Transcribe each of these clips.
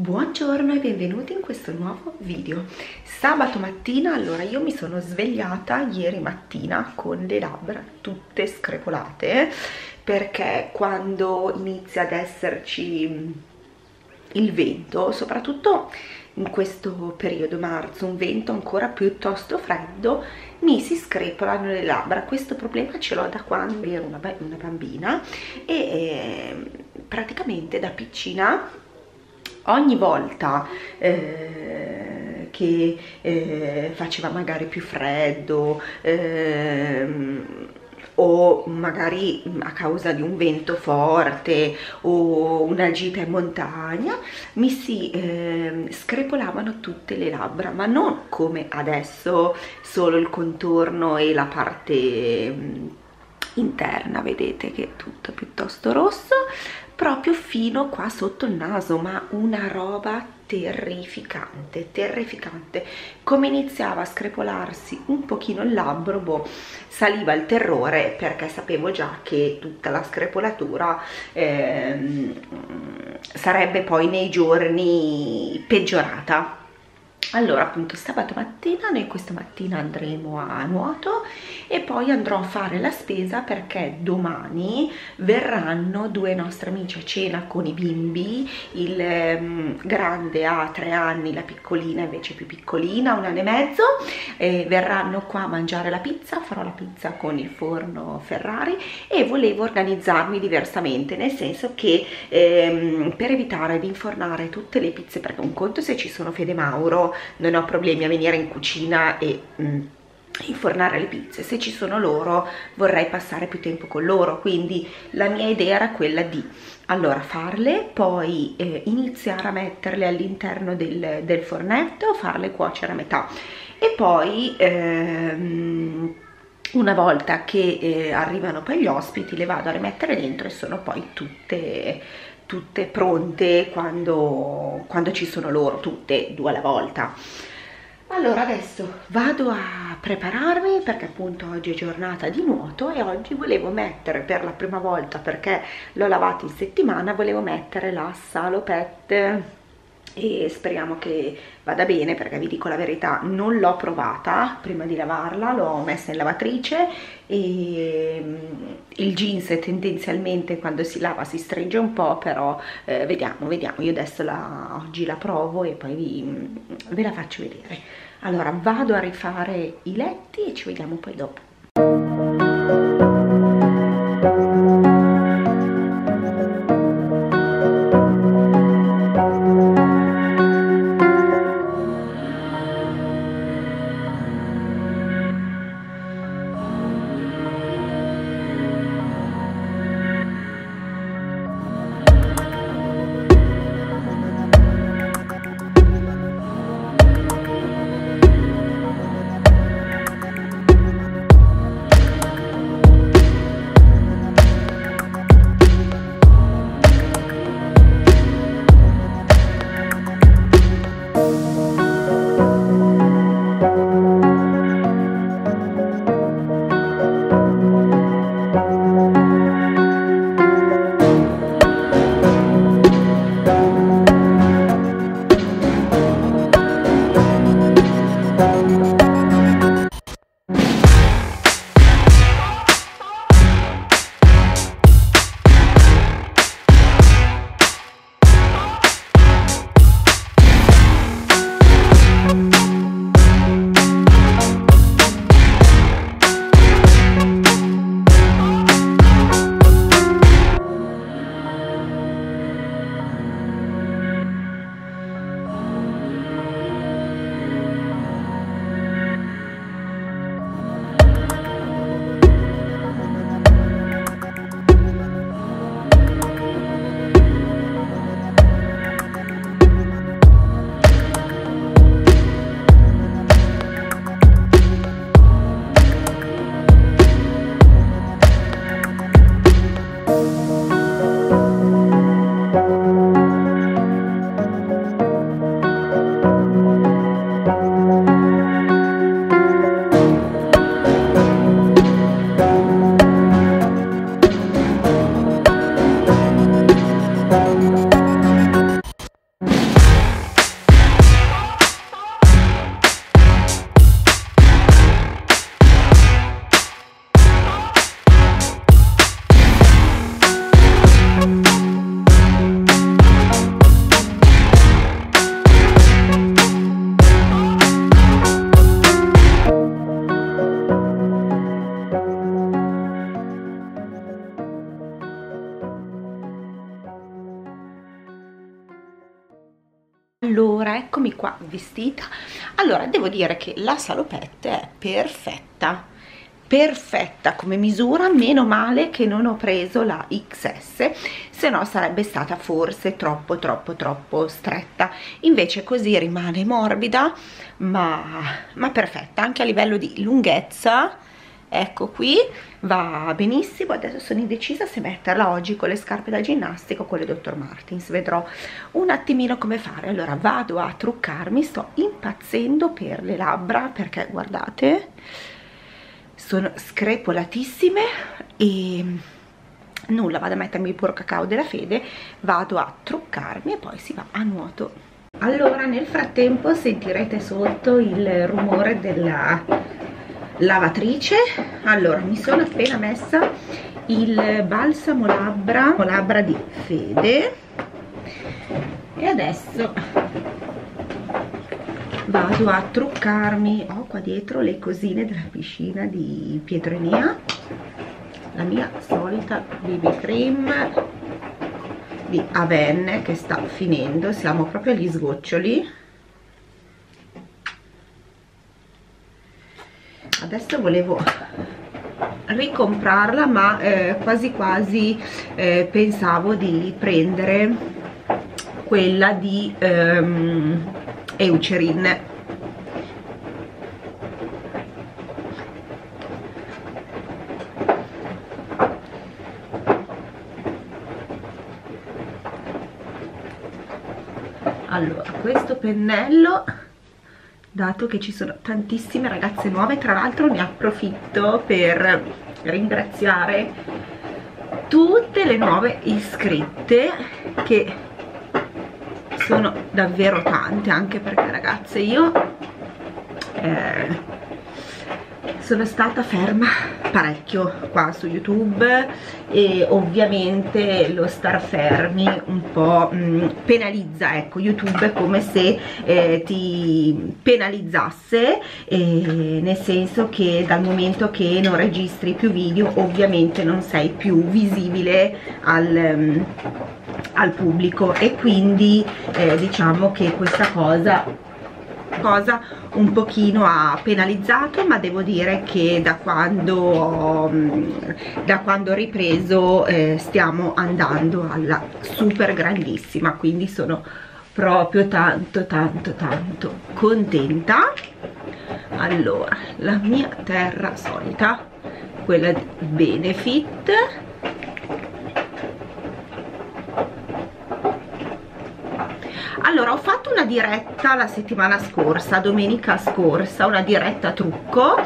Buongiorno e benvenuti in questo nuovo video. Sabato mattina, allora io mi sono svegliata ieri mattina con le labbra tutte screpolate perché quando inizia ad esserci il vento, soprattutto in questo periodo marzo, un vento ancora piuttosto freddo, mi si screpolano le labbra. Questo problema ce l'ho da quando ero una, una bambina e eh, praticamente da piccina ogni volta eh, che eh, faceva magari più freddo eh, o magari a causa di un vento forte o una gita in montagna mi si eh, screpolavano tutte le labbra ma non come adesso solo il contorno e la parte interna vedete che è tutto piuttosto rosso proprio fino qua sotto il naso ma una roba terrificante terrificante. Come iniziava a screpolarsi un pochino il labbro boh, saliva il terrore perché sapevo già che tutta la screpolatura ehm, sarebbe poi nei giorni peggiorata allora appunto sabato mattina noi questa mattina andremo a nuoto e poi andrò a fare la spesa perché domani verranno due nostri amici a cena con i bimbi il um, grande ha tre anni la piccolina invece più piccolina un anno e mezzo e verranno qua a mangiare la pizza farò la pizza con il forno Ferrari e volevo organizzarmi diversamente nel senso che ehm, per evitare di infornare tutte le pizze perché un conto se ci sono Fede Mauro non ho problemi a venire in cucina e mm, infornare le pizze. Se ci sono loro vorrei passare più tempo con loro. Quindi la mia idea era quella di allora farle poi eh, iniziare a metterle all'interno del, del, fornetto farle cuocere a metà. E poi ehm, una volta che eh, arrivano poi gli ospiti le vado a rimettere dentro e sono poi tutte tutte pronte quando, quando ci sono loro, tutte due alla volta. Allora adesso vado a prepararmi perché appunto oggi è giornata di nuoto e oggi volevo mettere per la prima volta perché l'ho lavato in settimana, volevo mettere la salopette e speriamo che vada bene perché vi dico la verità non l'ho provata prima di lavarla l'ho messa in lavatrice e mm, il jeans tendenzialmente quando si lava si stringe un po' però eh, vediamo vediamo. Io adesso la, oggi la provo e poi vi, mm, ve la faccio vedere. Allora vado a rifare i letti e ci vediamo poi dopo eccomi qua vestita. Allora devo dire che la salopette è perfetta. Perfetta come misura meno male che non ho preso la XS se no sarebbe stata forse troppo troppo troppo stretta. Invece così rimane morbida ma, ma perfetta anche a livello di lunghezza ecco qui va benissimo adesso sono indecisa se metterla oggi con le scarpe da ginnastica o con le Dr. Martins vedrò un attimino come fare allora vado a truccarmi sto impazzendo per le labbra perché guardate sono screpolatissime e nulla vado a mettermi il puro cacao della fede vado a truccarmi e poi si va a nuoto allora nel frattempo sentirete sotto il rumore della lavatrice. Allora mi sono appena messa il balsamo labbra labbra di fede. E adesso vado a truccarmi. Ho qua dietro le cosine della piscina di Pietronea la mia solita BB cream di Avenne che sta finendo. Siamo proprio agli sgoccioli adesso volevo ricomprarla ma eh, quasi quasi eh, pensavo di prendere quella di ehm, Eucerin. Allora questo pennello dato che ci sono tantissime ragazze nuove tra l'altro ne approfitto per ringraziare tutte le nuove iscritte che sono davvero tante anche perché ragazze io eh, sono stata ferma parecchio qua su youtube e ovviamente lo star fermi un po' mh, mm, penalizza ecco youtube è come se eh, ti penalizzasse eh, nel senso che dal momento che non registri più video ovviamente non sei più visibile al, um, al pubblico. E quindi eh, diciamo che questa cosa cosa un pochino ha penalizzato ma devo dire che da quando mm, da quando ho ripreso eh, stiamo andando alla super grandissima quindi sono proprio tanto tanto tanto contenta. Allora la mia terra solita quella di Benefit allora ho fatto una diretta la settimana scorsa domenica scorsa una diretta trucco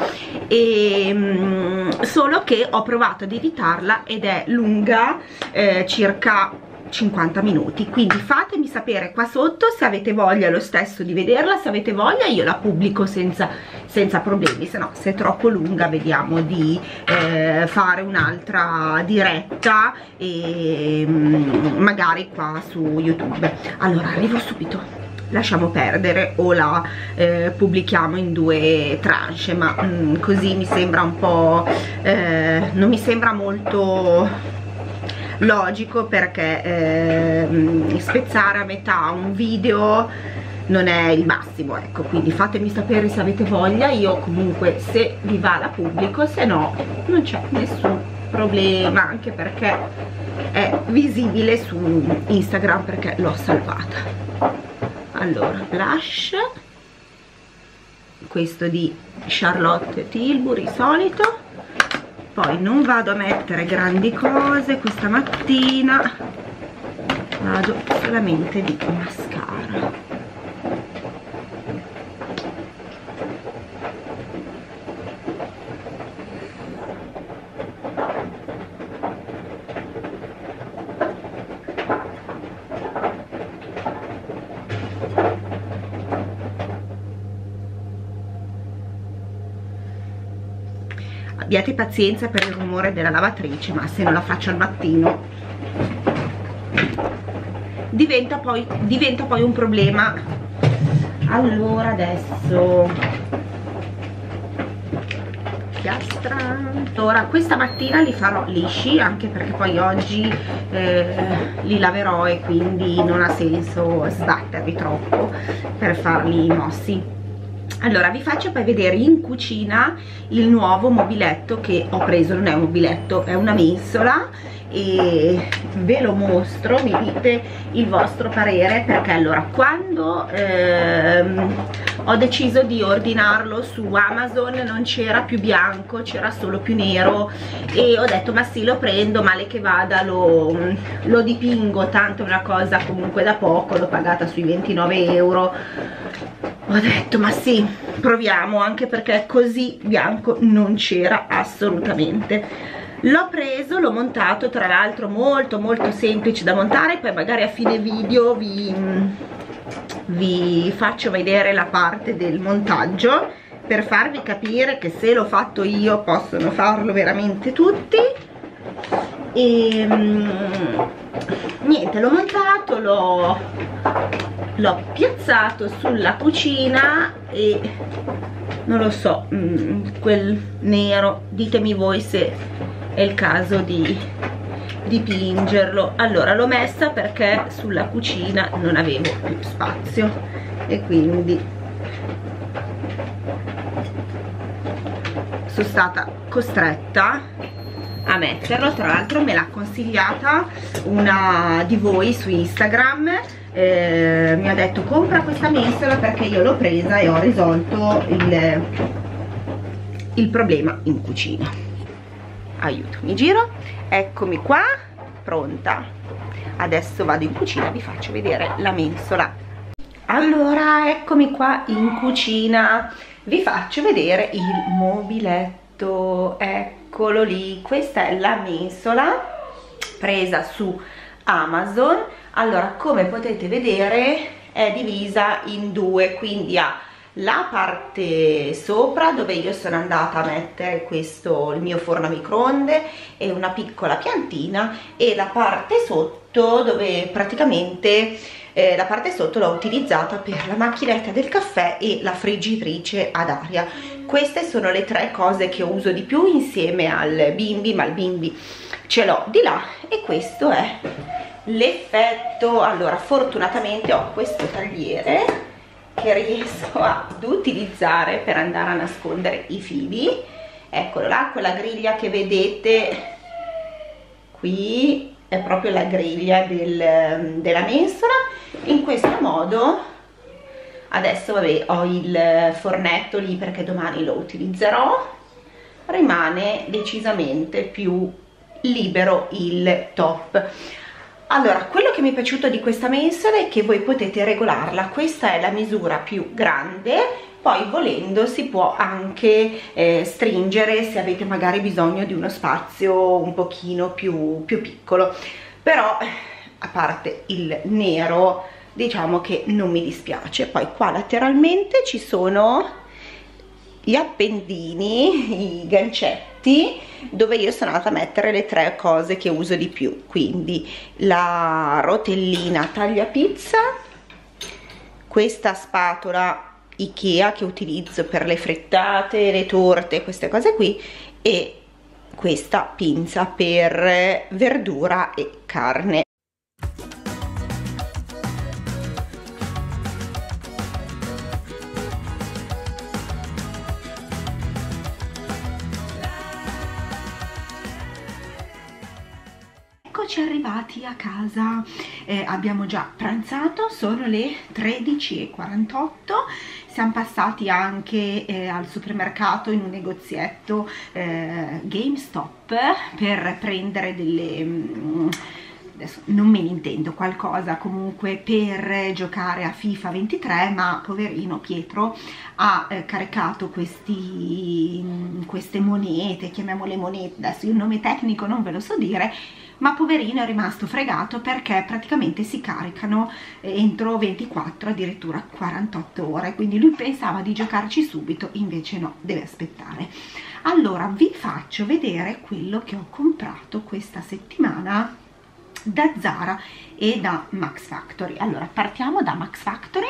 e mh, solo che ho provato ad editarla ed è lunga eh, circa 50 minuti. Quindi fatemi sapere qua sotto se avete voglia lo stesso di vederla se avete voglia io la pubblico senza, senza problemi se no se è troppo lunga vediamo di eh, fare un'altra diretta e mm, magari qua su youtube. Allora arrivo subito. Lasciamo perdere o la eh, pubblichiamo in due tranche ma mh, mm, così mi sembra un po' eh, non mi sembra molto logico perché eh, spezzare a metà un video non è il massimo ecco quindi fatemi sapere se avete voglia io comunque se vi va la pubblico se no non c'è nessun problema anche perché è visibile su Instagram perché l'ho salvata. Allora blush questo di Charlotte Tilbury solito poi non vado a mettere grandi cose questa mattina. Vado solamente di mascara abbiate pazienza per il rumore della lavatrice ma se non la faccio al mattino diventa poi, diventa poi un problema. Allora adesso. Piastra allora questa mattina li farò lisci anche perché poi oggi eh, li laverò e quindi non ha senso sbatterli troppo per farli mossi allora vi faccio poi vedere in cucina il nuovo mobiletto che ho preso. Non è un mobiletto è una mensola e ve lo mostro. Mi dite il vostro parere perché allora quando ehm, ho deciso di ordinarlo su Amazon non c'era più bianco c'era solo più nero e ho detto ma sì lo prendo male che vada lo, lo dipingo. Tanto è una cosa comunque da poco l'ho pagata sui 29 euro ho detto ma sì proviamo anche perché così bianco non c'era assolutamente. L'ho preso, l'ho montato tra l'altro molto molto semplice da montare poi magari a fine video vi, vi faccio vedere la parte del montaggio per farvi capire che se l'ho fatto io possono farlo veramente tutti. E ehm, niente l'ho montato l'ho l'ho piazzato sulla cucina e non lo so mm, quel nero ditemi voi se è il caso di dipingerlo. Allora l'ho messa perché sulla cucina non avevo più spazio e quindi sono stata costretta a metterlo. Tra l'altro me l'ha consigliata una di voi su Instagram eh, mi ha detto compra questa mensola perché io l'ho presa e ho risolto il, il problema in cucina. Aiuto, mi giro eccomi qua, pronta. Adesso vado in cucina e vi faccio vedere la mensola. Allora eccomi qua in cucina. Vi faccio vedere il mobiletto. Eccolo lì questa è la mensola presa su Amazon allora come potete vedere è divisa in due quindi ha la parte sopra dove io sono andata a mettere questo il mio forno a microonde e una piccola piantina e la parte sotto dove praticamente eh, la parte sotto l'ho utilizzata per la macchinetta del caffè e la friggitrice ad aria. Queste sono le tre cose che uso di più insieme al bimbi ma il bimbi ce l'ho di là e questo è l'effetto allora fortunatamente ho questo tagliere che riesco ad utilizzare per andare a nascondere i fili. Eccolo là quella griglia che vedete qui è proprio la griglia del, della mensola. In questo modo adesso vabbè ho il fornetto lì perché domani lo utilizzerò. Rimane decisamente più libero il top allora quello che mi è piaciuto di questa mensola è che voi potete regolarla. Questa è la misura più grande poi volendo si può anche eh, stringere se avete magari bisogno di uno spazio un pochino più, più piccolo. Però a parte il nero diciamo che non mi dispiace. Poi qua lateralmente ci sono gli appendini, i gancetti dove io sono andata a mettere le tre cose che uso di più. Quindi la rotellina taglia pizza questa spatola Ikea che utilizzo per le frittate, le torte, queste cose qui e questa pinza per verdura e carne eccoci arrivati a casa. Eh, abbiamo già pranzato sono le 13.48 siamo passati anche eh, al supermercato in un negozietto eh, GameStop per prendere delle mm, adesso non me ne intendo qualcosa comunque per giocare a FIFA 23 ma poverino Pietro ha eh, caricato questi, mm, queste monete chiamiamole monete adesso il nome tecnico non ve lo so dire ma poverino è rimasto fregato perché praticamente si caricano entro 24 addirittura 48 ore. Quindi lui pensava di giocarci subito invece no deve aspettare. Allora vi faccio vedere quello che ho comprato questa settimana da Zara e da Max Factory. Allora partiamo da Max Factory.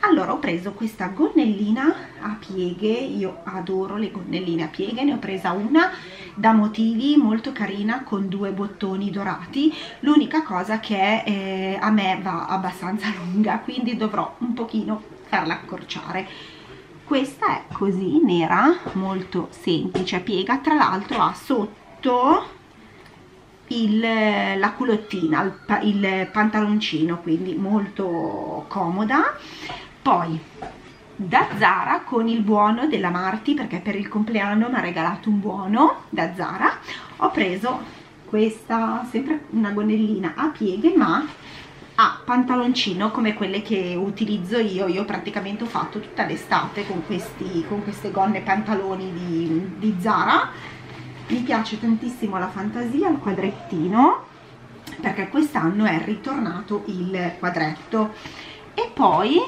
Allora ho preso questa gonnellina a pieghe. Io adoro le gonnelline a pieghe. Ne ho presa una da motivi molto carina con due bottoni dorati. L'unica cosa che eh, a me va abbastanza lunga quindi dovrò un pochino farla accorciare. Questa è così nera molto semplice a piega. Tra l'altro ha sotto il, la culottina il, il pantaloncino quindi molto comoda. Poi da Zara con il buono della Marti perché per il compleanno mi ha regalato un buono da Zara. Ho preso questa sempre una gonnellina a pieghe ma a pantaloncino come quelle che utilizzo io. Io praticamente ho fatto tutta l'estate con, con queste gonne pantaloni di, di Zara mi piace tantissimo la fantasia il quadrettino perché quest'anno è ritornato il quadretto. E poi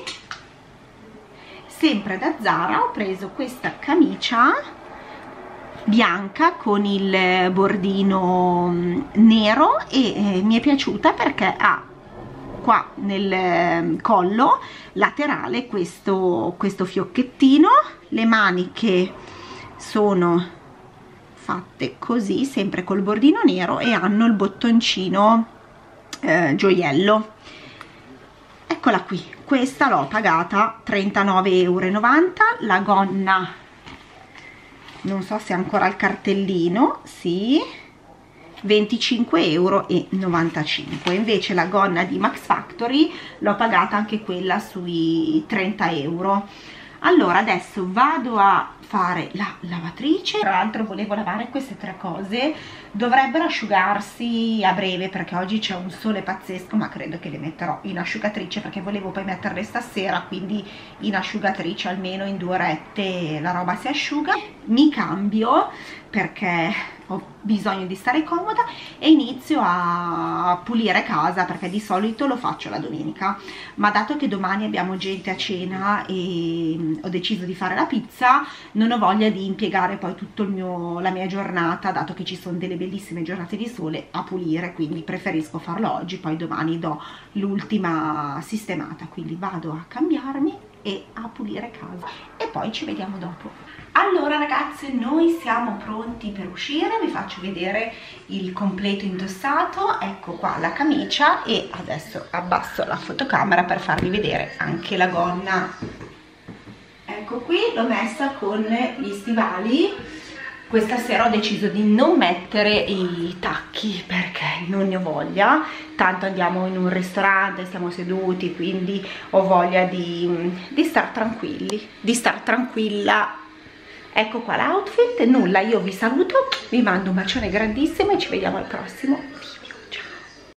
sempre da Zara ho preso questa camicia bianca con il bordino mm, nero e eh, mi è piaciuta perché ha qua nel ehm, collo laterale questo, questo fiocchettino. Le maniche sono fatte così sempre col bordino nero e hanno il bottoncino eh, gioiello. Eccola qui questa l'ho pagata 39,90 euro la gonna non so se ancora il cartellino sì 25,95 euro invece la gonna di Max Factory l'ho pagata anche quella sui 30 euro allora adesso vado a fare la lavatrice. Tra l'altro volevo lavare queste tre cose dovrebbero asciugarsi a breve perché oggi c'è un sole pazzesco ma credo che le metterò in asciugatrice perché volevo poi metterle stasera quindi in asciugatrice almeno in due orette la roba si asciuga. Mi cambio perché ho bisogno di stare comoda e inizio a pulire casa perché di solito lo faccio la domenica. Ma dato che domani abbiamo gente a cena e ho deciso di fare la pizza non ho voglia di impiegare poi tutta la mia giornata dato che ci sono delle bellissime giornate di sole a pulire quindi preferisco farlo oggi poi domani do l'ultima sistemata. Quindi vado a cambiarmi e a pulire casa. E poi ci vediamo dopo. Allora ragazze noi siamo pronti per uscire. Vi faccio vedere il completo indossato. Ecco qua la camicia e adesso abbasso la fotocamera per farvi vedere anche la gonna. Ecco qui l'ho messa con gli stivali questa sera ho deciso di non mettere i tacchi perché non ne ho voglia. Tanto andiamo in un ristorante stiamo seduti quindi ho voglia di, di star tranquilli di star tranquilla. Ecco qua l'outfit nulla io vi saluto vi mando un bacione grandissimo e ci vediamo al prossimo. video